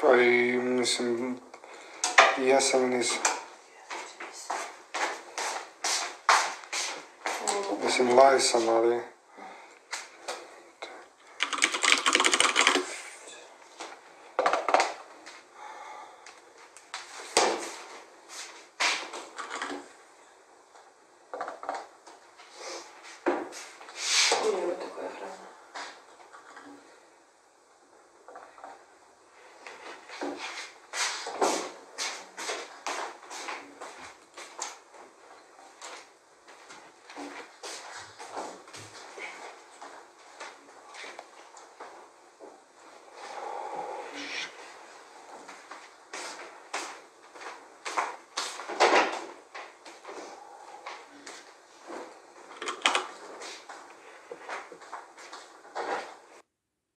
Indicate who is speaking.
Speaker 1: Pa i, mislim, i ja sam nisam. Mislim, live sam, ali...